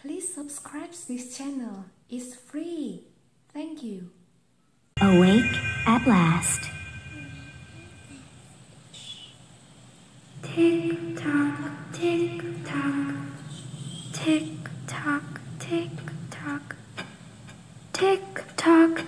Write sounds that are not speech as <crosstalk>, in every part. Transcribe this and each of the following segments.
Please subscribe this channel. It's free. Thank you. Awake at last. Tick tock, tick tock, tick tock, tick tock, tick tock.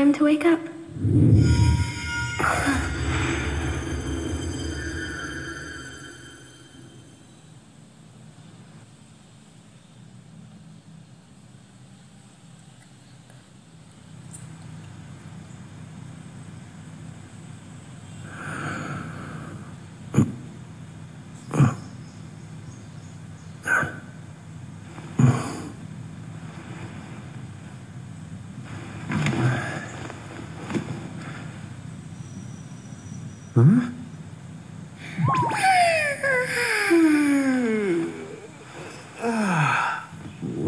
Time to wake up.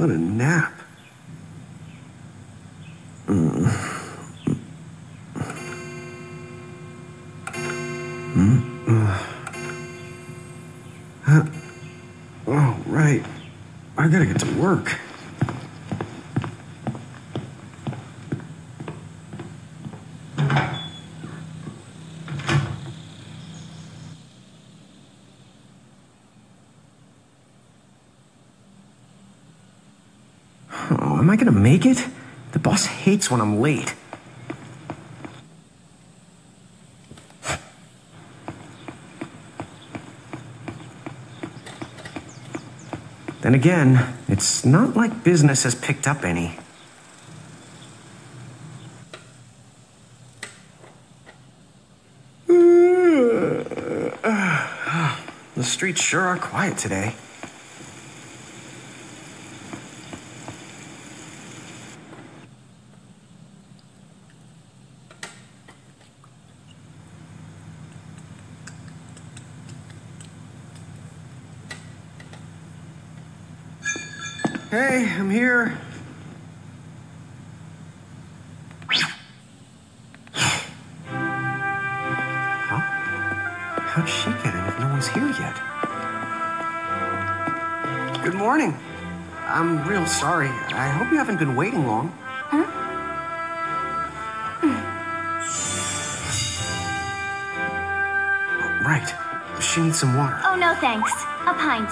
What a nap. Huh? Oh, right. I gotta get to work. Oh, am I gonna make it? The boss hates when I'm late. Then again, it's not like business has picked up any. <sighs> The streets sure are quiet today. Sorry. I hope you haven't been waiting long. Huh? Mm. Right. She needs some water. Oh, no thanks. A pint.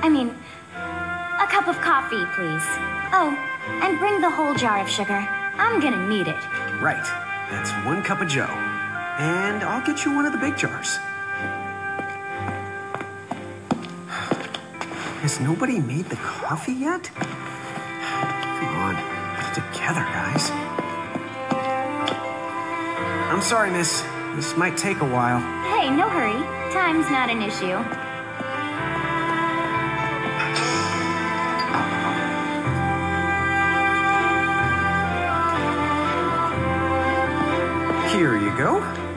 I mean, a cup of coffee, please. Oh, and bring the whole jar of sugar. I'm gonna need it. Right. That's one cup of joe. And I'll get you one of the big jars. Has nobody made the coffee yet? Together, guys. I'm sorry, miss. This might take a while. Hey, no hurry. Time's not an issue. Here you go.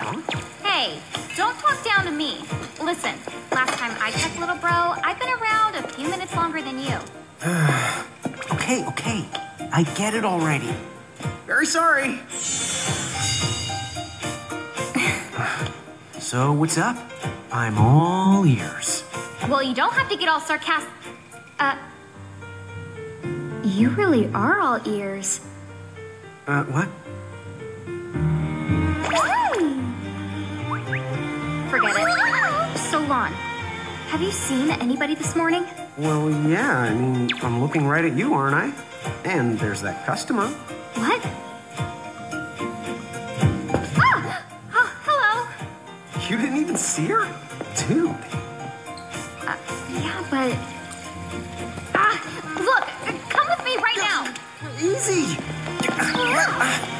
Acting your age, huh? Hey, don't talk down to me. Listen, last time I checked, little bro, I've been around a few minutes longer than you. <sighs> Okay, okay. I get it already. Very sorry. <sighs> so, what's up? I'm all ears. Well, you don't have to get all sarcastic. Uh. You really are all ears. Uh, what? Forget it. So, Lann, have you seen anybody this morning? Well, yeah, I mean, I'm looking right at you, aren't I? And there's that customer. What? Ah! Oh, hello. You didn't even see her? Dude. Uh, yeah, but. Ah! Look! Come with me right now! Easy. There's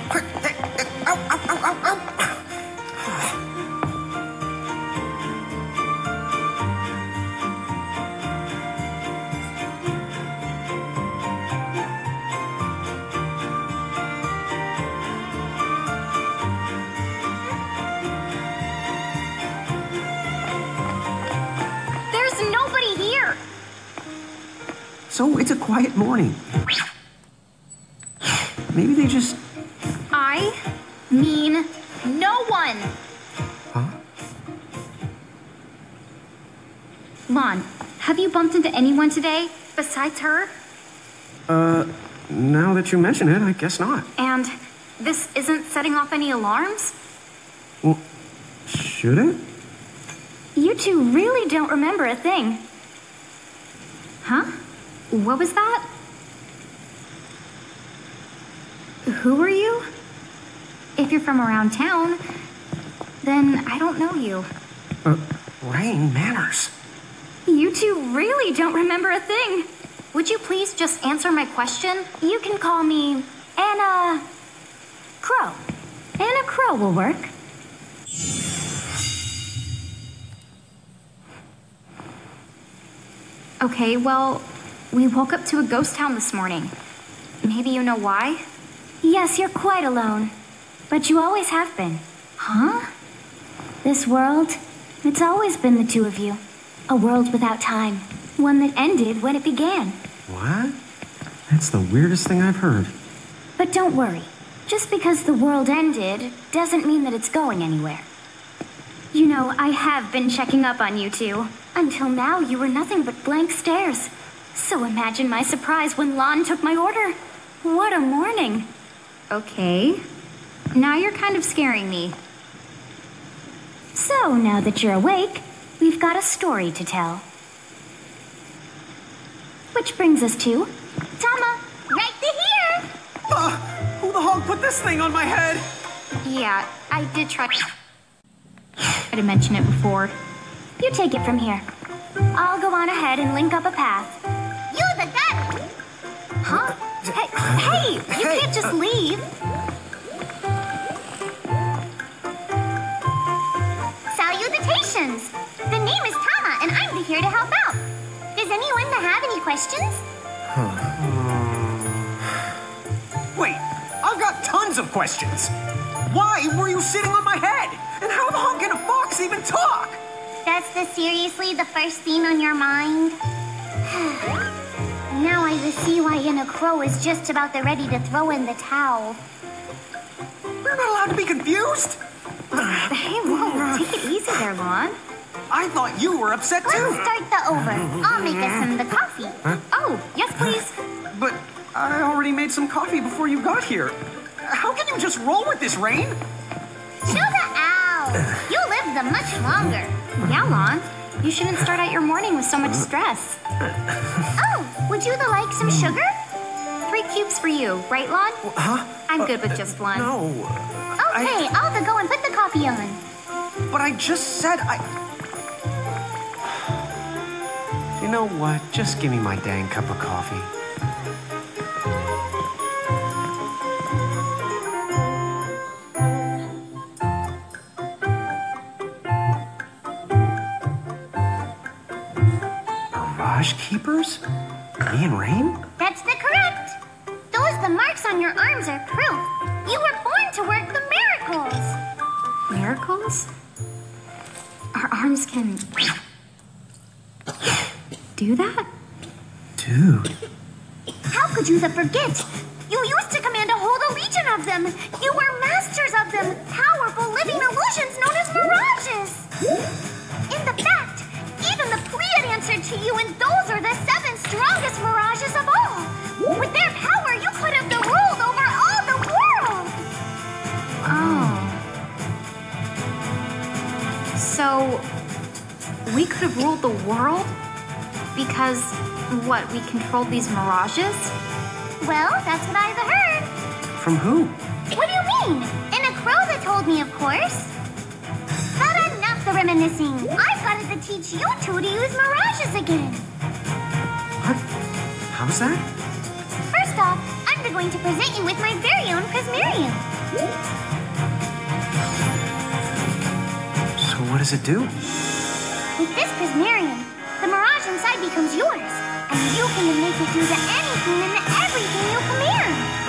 So, it's a quiet morning. Maybe they just. I mean no one! Huh? Lann, have you bumped into anyone today besides her? Uh, now that you mention it, I guess not. And this isn't setting off any alarms? Well, should it? You two really don't remember a thing. Huh? What was that? Who are you? If you're from around town, then I don't know you. Uh, Reynn manners. You two really don't remember a thing. Would you please just answer my question? You can call me Enna Kros. Enna Kros will work. Okay, well, we woke up to a ghost town this morning. Maybe you know why? Yes, you're quite alone. But you always have been. Huh? This world, it's always been the two of you. A world without time. One that ended when it began. What? That's the weirdest thing I've heard. But don't worry. Just because the world ended doesn't mean that it's going anywhere. You know, I have been checking up on you two. Until now, you were nothing but blank stares. So imagine my surprise when Lann took my order. What a morning. Okay. Now you're kind of scaring me. So, now that you're awake, we've got a story to tell. Which brings us to Tama, right to here. Ah, who the hog put this thing on my head? Yeah, I did try to I didn't mention it before. You take it from here. I'll go on ahead and link up a path. You the gut! Huh? Hey, hey! You Hey, can't just uh, leave. Salutations! The name is Tama, and I'm here to help out. Does anyone have any questions? Wait, I've got tons of questions. Why were you sitting on my head? And how the hell can a fox even talk? That's the seriously the first thing on your mind? <sighs> <sighs> now I see why Enna Kros is just about the ready to throw in the towel. We're not allowed to be confused. Hey, whoa, take it easy there, Lann. I thought you were upset Let's too. start the over. I'll make us some of the coffee. Oh, yes, please. But I already made some coffee before you got here. How can you just roll with this Reynn? Chill the owl. You live the much longer. Yeah, Lann. You shouldn't start out your morning with so much stress. Oh, would you like some sugar? Three cubes for you, right, Lann? Huh? I'm uh, good with just one. No. Okay, I'll go and put the coffee on. But I just said I. You know what? Just give me my dang cup of coffee. Mirage Keepers? Me and Reynn? That's the correct. Those the marks on your arms are proof. You were born to work the miracles. Miracles? Our arms can. do that? Dude. How could you the forget? You used to command a whole legion of them. You were masters of them, powerful could have ruled the world? Because, what, we controlled these mirages? Well, that's what I've heard. From who? What do you mean? Enna Kros that told me, of course. But enough the reminiscing. I've got to teach you two to use mirages again. What? How's that? First off, I'm going to present you with my very own Prismarium. So what does it do? Becomes yours, and you can make it do the anything and everything you command.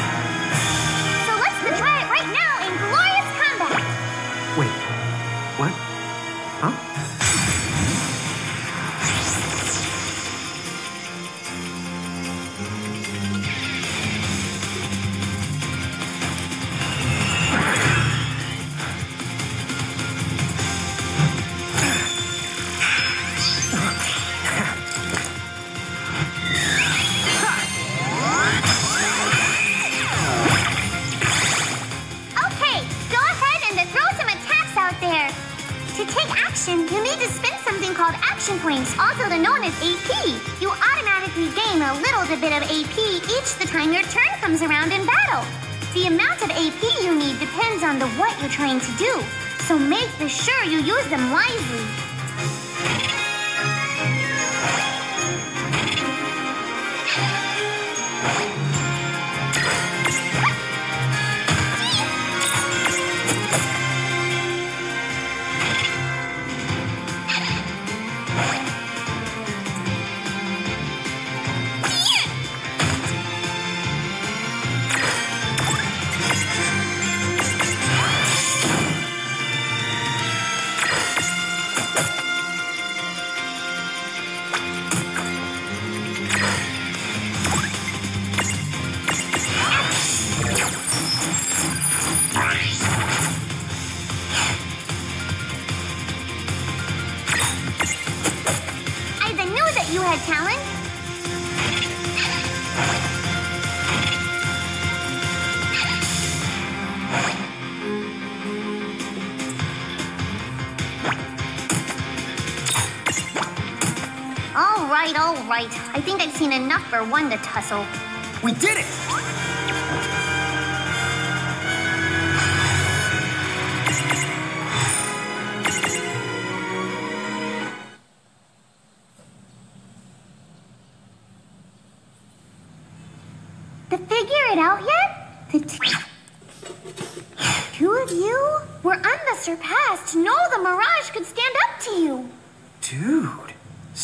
Bit of AP each the time your turn comes around in battle. The amount of AP you need depends on the what you're trying to do, so make sure you use them wisely. You had talent. All right, all right. I think I've seen enough for one to tussle. We did it!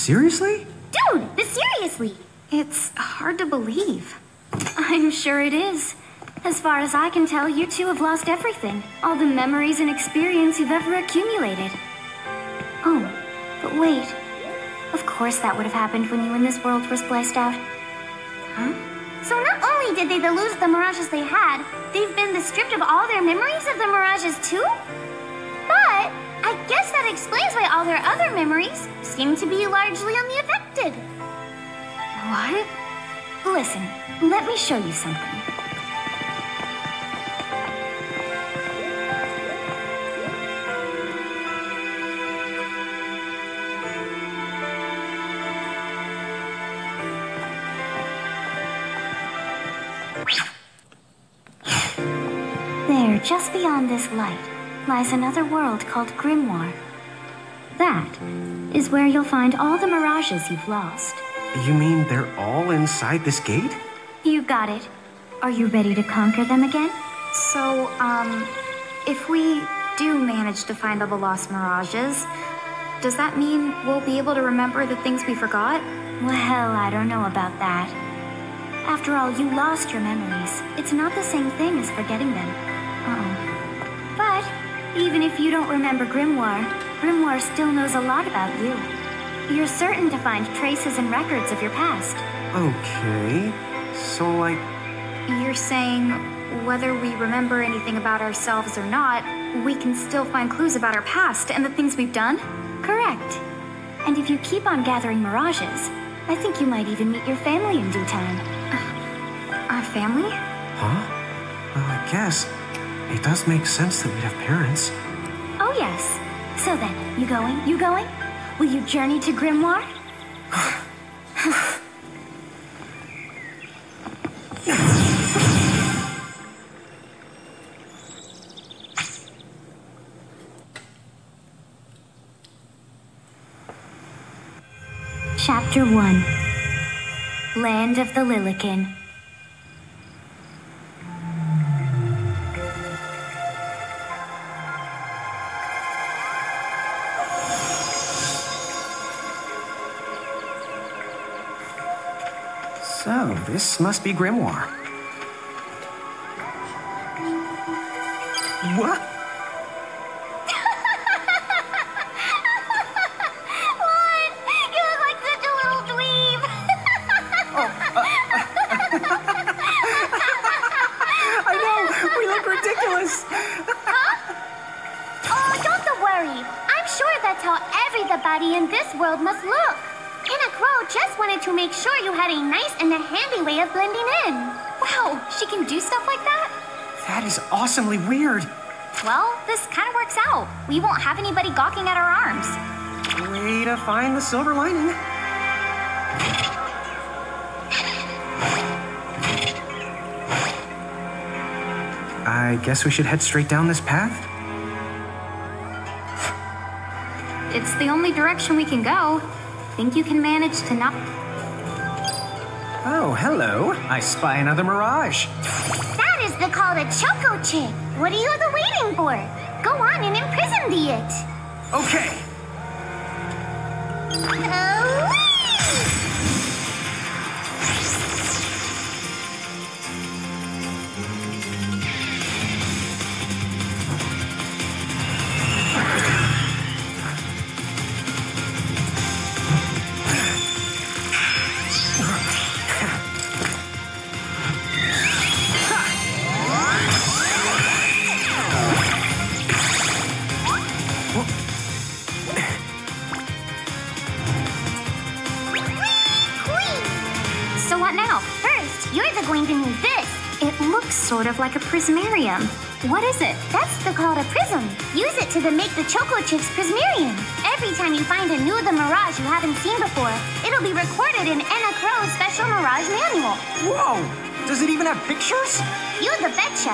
Seriously? Dude, but seriously. It's hard to believe. I'm sure it is. As far as I can tell, you two have lost everything. All the memories and experience you've ever accumulated. Oh, but wait. Of course that would have happened when you and this world were spliced out. Huh? So not only did they lose the mirages they had, they've been stripped of all their memories of the mirages too? But I guess that explains why all their other memories seem to be largely unaffected. What? Listen, let me show you something. <sighs> There, just beyond this light, lies another world called Grymoire. That is where you'll find all the mirages you've lost. You mean they're all inside this gate? You got it. Are you ready to conquer them again? So, um, if we do manage to find all the lost mirages, does that mean we'll be able to remember the things we forgot? Well, I don't know about that. After all, you lost your memories. It's not the same thing as forgetting them. Even if you don't remember Grymoire, Grymoire still knows a lot about you. You're certain to find traces and records of your past. Okay. So, like, You're saying whether we remember anything about ourselves or not, we can still find clues about our past and the things we've done? Correct. And if you keep on gathering mirages, I think you might even meet your family in due time. Uh, our family? huh? Well, I guess it does make sense that we'd have parents. Oh, yes. So then, you going? You going? Will you journey to Grymoire? Chapter 1 Land of the Lilikin. This must be Grymoire. What? Awesomely weird. Well, this kind of works out. We won't have anybody gawking at our arms. Way to find the silver lining. I guess we should head straight down this path? It's the only direction we can go. Think you can manage to not. Oh, hello. I spy another mirage. Is the call to Chocochick. What are you the waiting for? Go on and imprism the it. Okay. Oh, of like a prismarium. What is it? That's the call to Prism. Use it to the make the Chocochick's Prismarium. Every time you find a new the Mirage you haven't seen before, it'll be recorded in Enna Kros's special Mirage manual. Whoa! Does it even have pictures? You the betcha.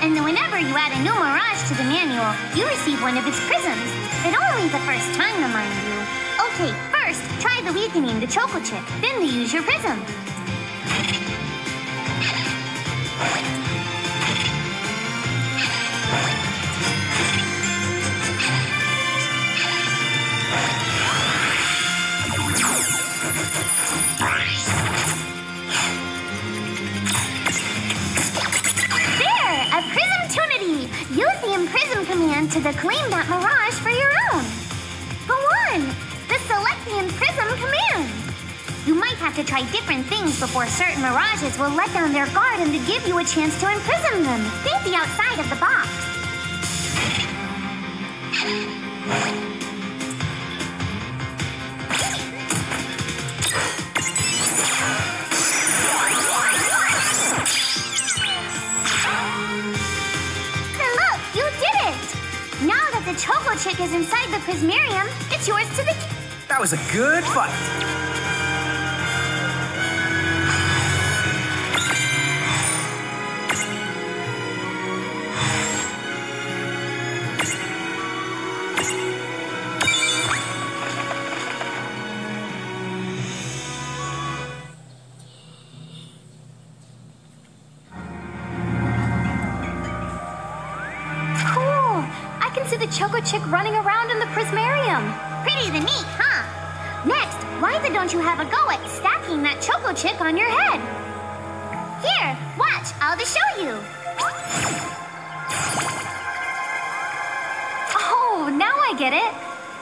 And whenever you add a new Mirage to the manual, you receive one of its prisms. But only the first time, mind you. Okay, first, try the weakening the Chocochick, then the use your prism. To declaim that mirage for your own. Go on! The Select the Imprism command! You might have to try different things before certain mirages will let down their guard and to give you a chance to imprism them. Think the outside of the box. Look, you did it! Now that the Chocochick is inside the Prismarium, it's yours to the That was a good fight. See Chick running around in the Prismarium. Pretty the neat, huh? Next, why the don't you have a go at stacking that Chocochick on your head? Here, watch, I'll just show you. Oh, now I get it.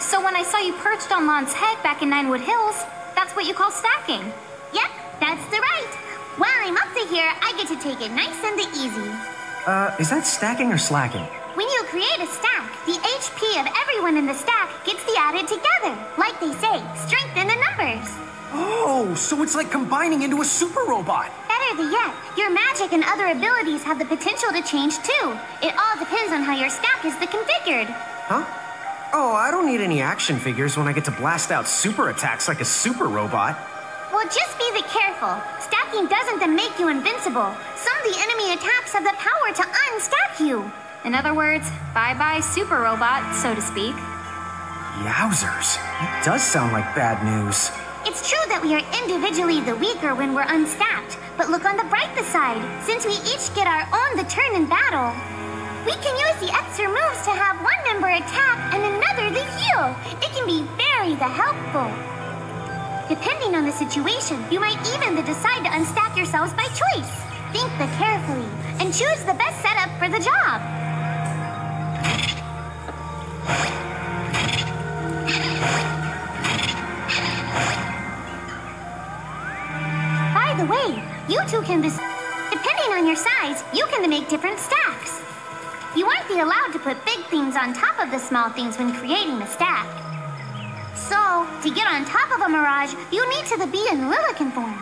So when I saw you perched on Lann's head back in Nine Wood Hills, that's what you call stacking. Yep, that's the right. While I'm up to here, I get to take it nice and easy. Uh, is that stacking or slacking? When you create a stack, the HP of everyone in the stack gets the added together. Like they say, strength in the numbers. Oh, so it's like combining into a super robot. Better than yet, your magic and other abilities have the potential to change too. It all depends on how your stack is configured. Huh? Oh, I don't need any action figures when I get to blast out super attacks like a super robot. Well, just be the careful. Stacking doesn't then make you invincible. Some of the enemy attacks have the power to unstack you. In other words, bye bye super robot, so to speak. Yowzers. It does sound like bad news. It's true that we are individually the weaker when we're unstacked, but look on the brighter side. Since we each get our own the turn in battle, we can use the extra moves to have one member attack and another the heal. It can be very the helpful. Depending on the situation, you might even decide to unstack yourselves by choice. Think the carefully and choose the best setup for the job. You two can dis- depending on your size, you can make different stacks. You won't be allowed to put big things on top of the small things when creating the stack. So, to get on top of a mirage, you need to be in Lilikin form.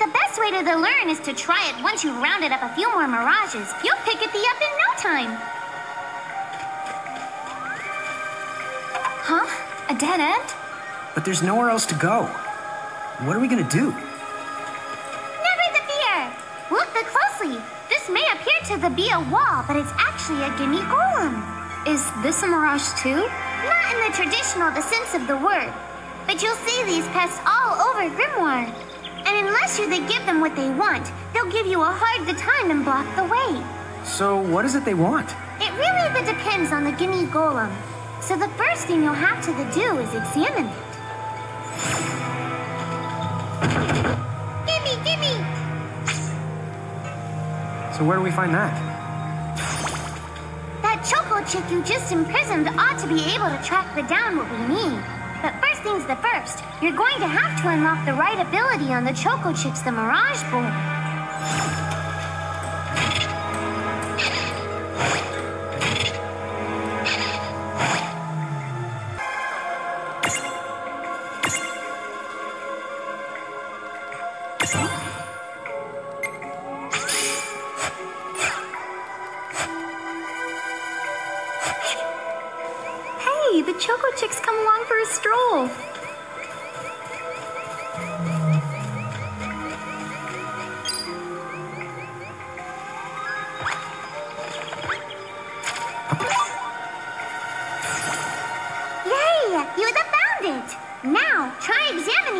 The best way to learn is to try it once you've rounded up a few more mirages. You'll pick it the up in no time. Huh? A dead end? But there's nowhere else to go. What are we gonna do? Never the fear! Look the closely. This may appear to the be a wall, but it's actually a gimme golem. Is this a mirage too? Not in the traditional the sense of the word, but you'll see these pests all over Grymoire. And unless you they give them what they want, they'll give you a hard the time and block the way. So, what is it they want? It really depends on the gimme golem. So the first thing you'll have to do is examine it. So, where do we find that? That Chocochick you just imprisoned ought to be able to track the down what we need. But first things the first, you're going to have to unlock the right ability on the Chocochick's the Mirage board.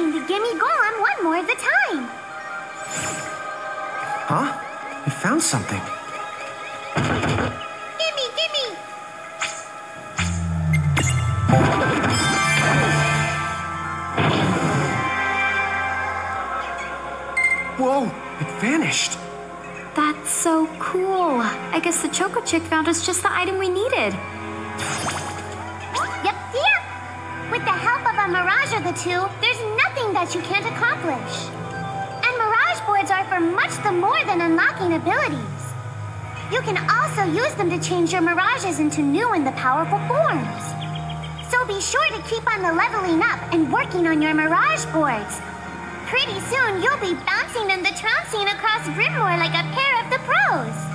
Examining the gimme golem one more at a time. Huh? We found something. Gimme, gimme! Whoa, it vanished. That's so cool. I guess the Chocochick found us just the item we needed. Yep, yep. With the help of a Mirage or the two, that you can't accomplish. And Mirage boards are for much the more than unlocking abilities. You can also use them to change your Mirages into new and the powerful forms. So be sure to keep on the leveling up and working on your Mirage boards. Pretty soon, you'll be bouncing and the trouncing across Grymoire like a pair of the pros.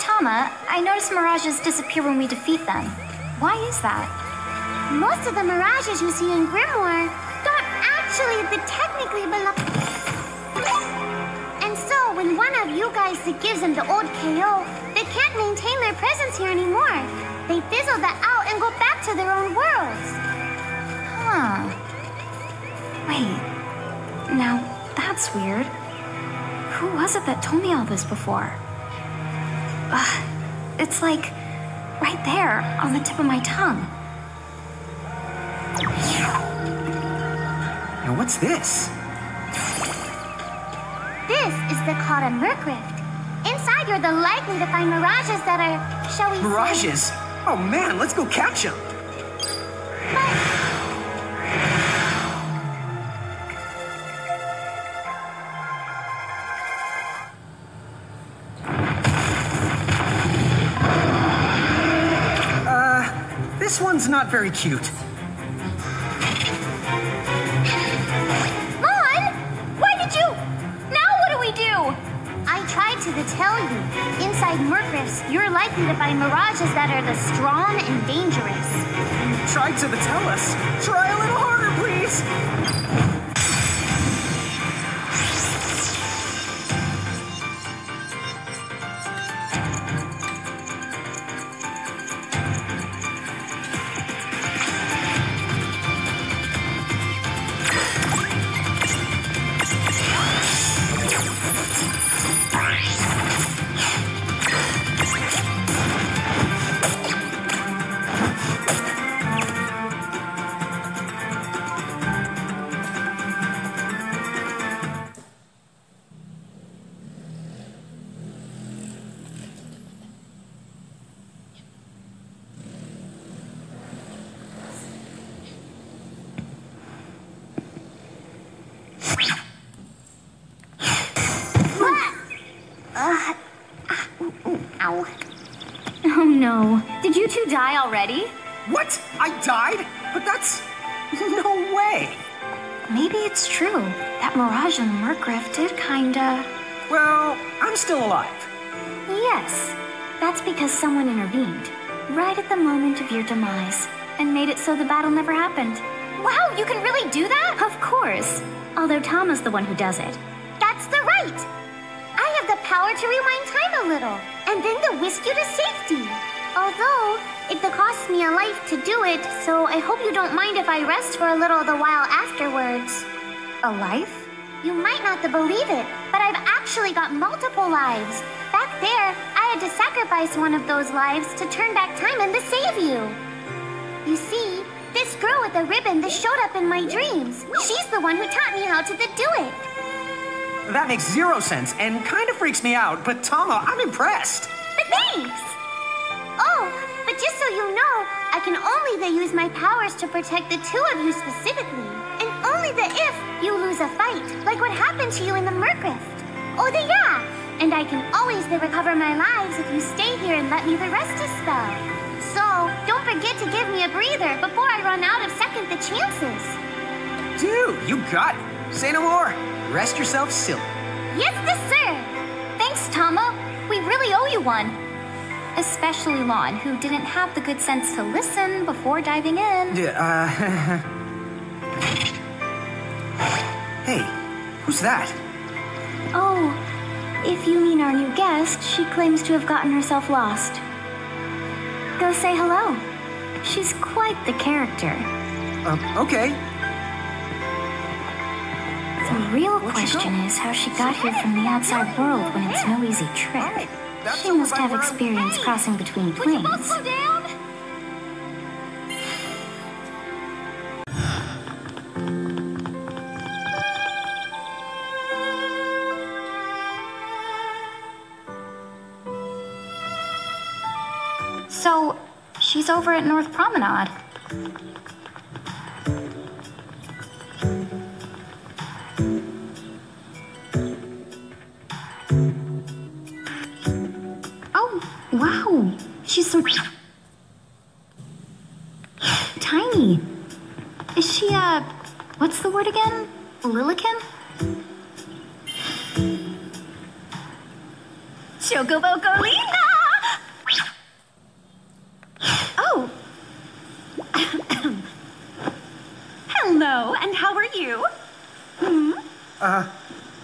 Tama, I noticed mirages disappear when we defeat them. Why is that? Most of the mirages you see in Grymoire don't actually the technically belong. And so, when one of you guys gives them the old KO, they can't maintain their presence here anymore. They fizzle that out and go back to their own worlds. Huh. Wait. Now, that's weird. Who was it that told me all this before? Ugh. It's like right there on the tip of my tongue. Now what's this? This is the called a Murkrift. Inside, you're the likely to find mirages that are, shall we say, Mirages? Oh man, let's go catch them. Uh, not very cute. Why did you? Now what do we do? I tried to tell you. Inside Murkrifts, you're likely to find mirages that are the strong and dangerous. You tried to tell us. Try a little harder, please. Of your demise. And made it so the battle never happened. Wow, you can really do that? Of course. Although Tom is the one who does it. That's the right. I have the power to rewind time a little, and then to whisk you to safety. Although, it costs me a life to do it, so I hope you don't mind if I rest for a little the while afterwards. A life? You might not believe it, but I've actually got multiple lives. There, I had to sacrifice one of those lives to turn back time and to save you. You see, this girl with the ribbon that showed up in my dreams, she's the one who taught me how to do it. That makes zero sense and kind of freaks me out, but Tama, I'm impressed. But thanks! Oh, but just so you know, I can only use my powers to protect the two of you specifically. And only the if you lose a fight, like what happened to you in the Murkrift. Oh, the yeah! And I can always recover my lives if you stay here and let me the rest a spell. So, don't forget to give me a breather before I run out of second the chances. Dude, you got it. Say no more. Rest yourself silly. Yes, the sir! Thanks, Tama. We really owe you one. Especially Lann, who didn't have the good sense to listen before diving in. Yeah, uh. <laughs> hey, who's that? Oh, if you mean our new guest, she claims to have gotten herself lost. Go say hello. She's quite the character. Uh, okay. The real Where'd question is how she got here from the outside world when it's no easy trick. That's She must have experience crossing between Would you both planes. Over at North Promenade.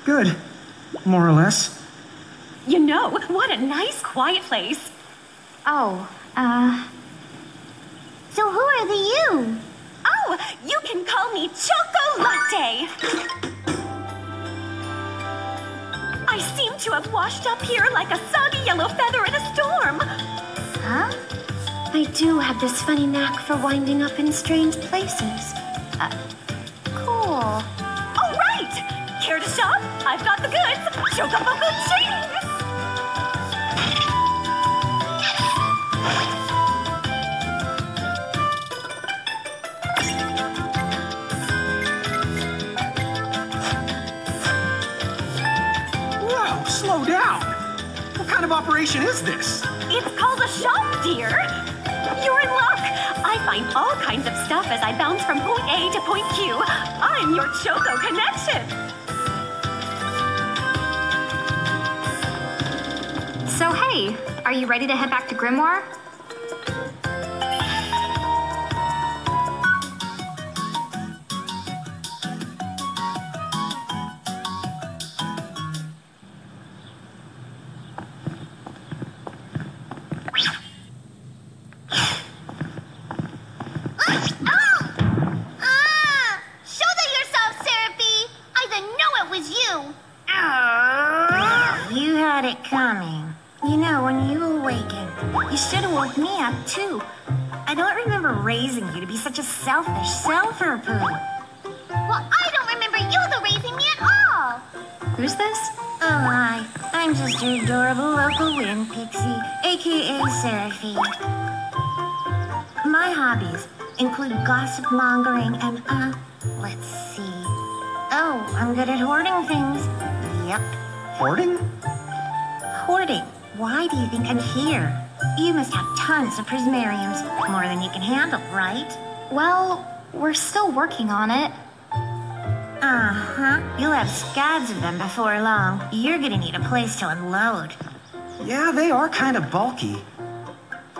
Good. More or less. You know, what a nice, quiet place. Oh, uh, So who are the you? Oh, you can call me Chocolatte. I seem to have washed up here like a soggy yellow feather in a storm. huh? I do have this funny knack for winding up in strange places. Uh, Cool. All right, care to shop? I've got the goods. Chocoboco cheese. Whoa, slow down. What kind of operation is this? It's called a shop, dear. You're in luck. I find all kinds of stuff as I bounce from point A to point Q. I'm your Choco connection. So, hey, are you ready to head back to Grymoire? Such a selfish selfer poo. Well, I don't remember Yoda raising me at all! Who's this? Oh, hi. I'm just your adorable local wind pixie, aka Serafie. My hobbies include gossip mongering and, uh, let's see. Oh, I'm good at hoarding things. Yep, Hoarding? hoarding. Why do you think I'm here? You must have tons of prismariums, more than you can handle, right? Well, we're still working on it. Uh huh. You'll have scads of them before long. You're gonna need a place to unload. Yeah, they are kind of bulky.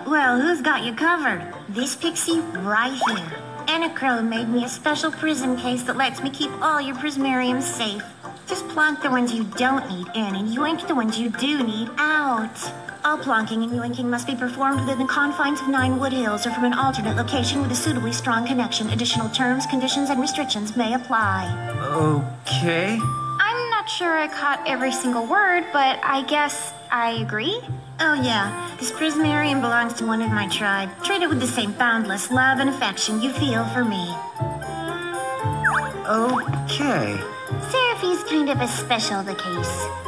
Well, who's got you covered? This pixie right here. Enna Kros made me a special prism case that lets me keep all your prismariums safe. Just plonk the ones you don't need in and yoink the ones you do need out. All plonking and yoinking must be performed within the confines of Nine Wood Hills or from an alternate location with a suitably strong connection. Additional terms, conditions, and restrictions may apply. Okay. I'm not sure I caught every single word, but I guess I agree. Oh, yeah. This prismarium belongs to one of my tribe. Treat it with the same boundless love and affection you feel for me. Okay. Serafie's kind of a special the case.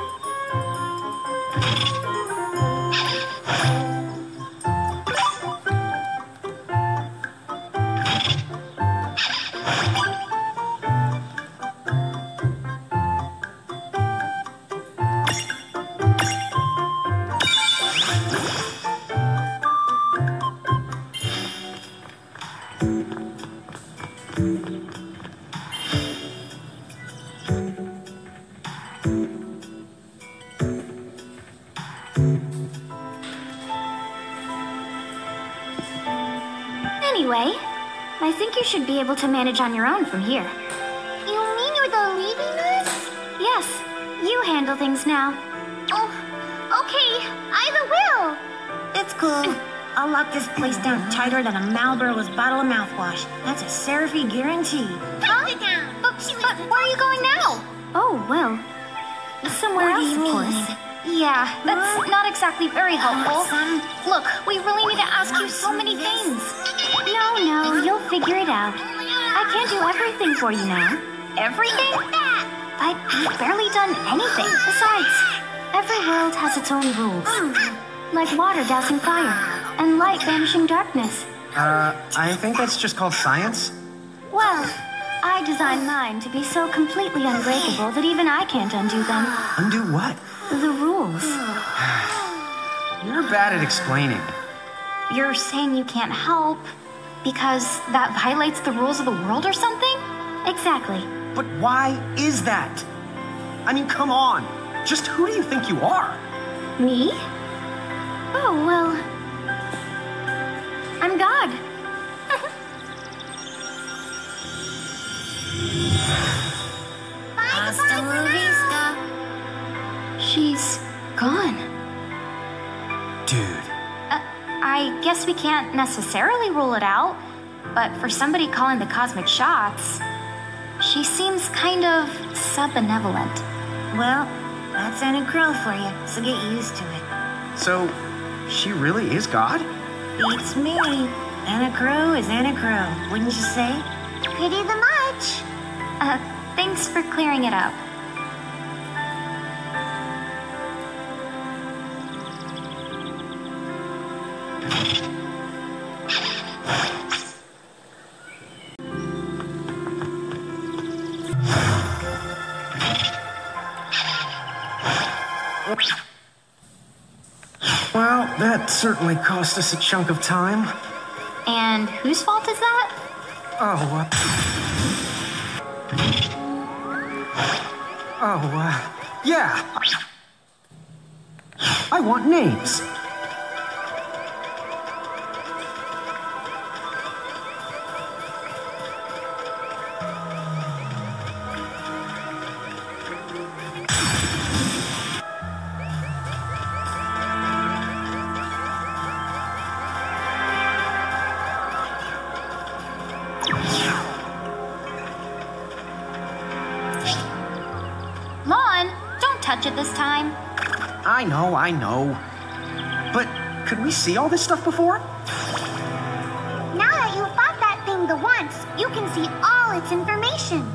Be able to manage on your own from here. You mean you're the leading us? Yes, you handle things now. Oh, okay, I the will. It's cool. I'll lock this place down tighter than a Malboro's bottle of mouthwash. That's a Serafie guarantee. Huh? But, but where are you going now? Oh, well. Somewhere else, of course. Yeah, that's not exactly very helpful. Some Look, we really need to ask you so many things. No, no, you'll figure it out. I can't do everything for you now. Everything? I've barely done anything. Besides, every world has its own rules. Like water dousing fire, and light banishing darkness. Uh, I think that's just called science. Well, I designed mine to be so completely unbreakable that even I can't undo them. Undo what? The rules. <sighs> You're bad at explaining. You're saying you can't help because that violates the rules of the world or something? Exactly. But why is that? I mean, come on. Just who do you think you are? Me? Oh, well. I'm God. <laughs> Hasta la vista. She's gone. Dude. Uh, I guess we can't necessarily rule it out, but for somebody calling the cosmic shots, she seems kind of sub-benevolent. Well, that's Enna Kros for you, so get used to it. So, she really is God? It's me. Enna Kros is Enna Kros, wouldn't you say? Pretty the much. Uh, thanks for clearing it up. Certainly cost us a chunk of time. And whose fault is that? Oh, uh... Oh, uh... Yeah. I want names. Touch it this time. I know, I know. But could we see all this stuff before? Now that you fought that thing the once, you can see all its information.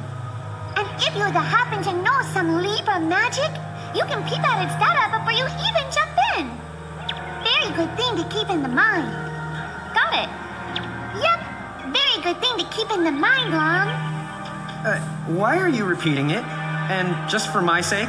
And if you to happen to know some Libra magic, you can peep at its data before you even jump in. Very good thing to keep in the mind. Got it. Yep, very good thing to keep in the mind, Lann. Uh, why are you repeating it? And just for my sake?